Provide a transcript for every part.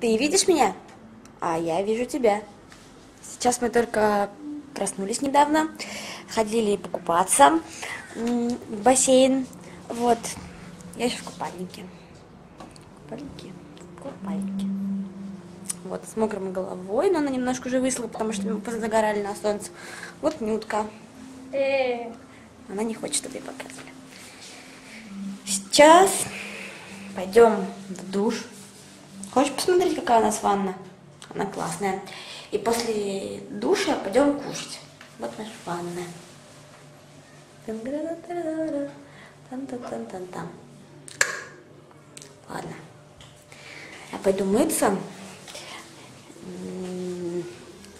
Ты видишь меня? А я вижу тебя. Сейчас мы только проснулись недавно, ходили покупаться в бассейн. Вот. Я еще в купальнике. Купальнике? Купальнике. Вот, с мокрой головой, но она немножко уже высохла, потому что мы позагорали на солнце. Вот Нютка. Она не хочет, чтобы ее показывали. Сейчас пойдем в душ. Хочешь посмотреть, какая у нас ванна? Она классная. И после душа пойдем кушать. Вот наша ванная. Там-там-там-там. Ладно. Я пойду мыться.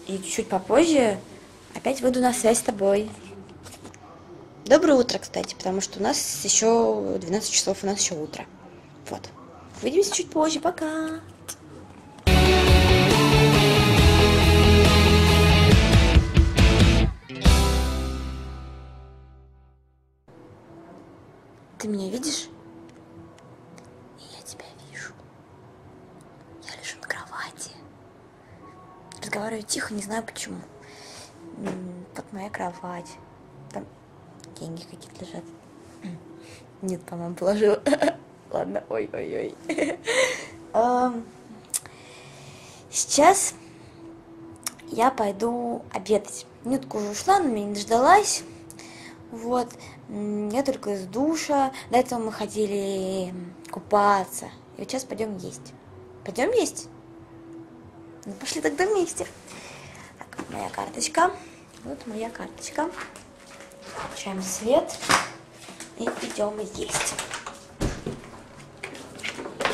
И чуть попозже опять выйду на связь с тобой. Доброе утро, кстати, потому что у нас еще 12 часов, у нас еще утро. Вот. Увидимся чуть позже. Пока. Ты меня видишь? Я тебя вижу. Я лежу на кровати. Разговариваю тихо, не знаю почему. Вот моя кровать. Там деньги какие-то лежат. Нет, по-моему, положила. Ладно, ой-ой-ой. Сейчас я пойду обедать. Нютка уже ушла, она меня не дождалась. Вот, я только из душа. До этого мы ходили купаться. И вот сейчас пойдем есть. Пойдем есть? Ну, пошли тогда вместе. Так, моя карточка. Вот моя карточка. Включаем свет и идем есть.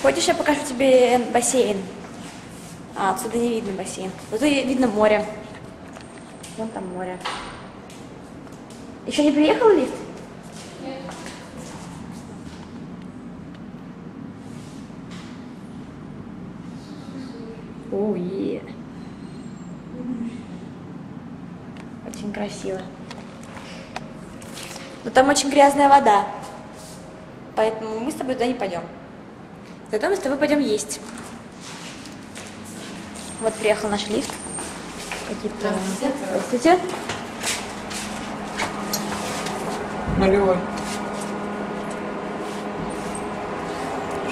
Хочешь, я покажу тебе бассейн? А, отсюда не видно бассейн. Зато видно море. Вон там море. Еще не приехал лифт? О, е. Очень красиво. Но там очень грязная вода. Поэтому мы с тобой туда не пойдем. Зато мы с тобой пойдем есть. Вот приехал наш лифт. Какие-то... Здравствуйте. Нулевой.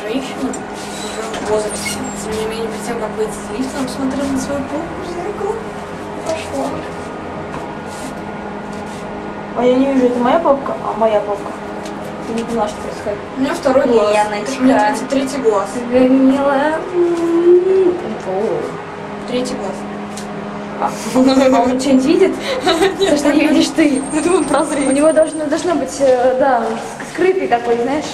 Женщина уже в возрасте. Тем не менее, перед тем, как выйти из лифта, она посмотрела на свою попу в зеркало и пошла. А я не вижу, это моя попка, а моя попка. Ты не поняла, что происходит. У меня второй глаз. Это у меня третий, глаз. Милая. Третий глаз. А он что-нибудь видит? То, что не видишь ты. Думаю, У него должно, должно быть, э, да, ск- скрытый такой, знаешь,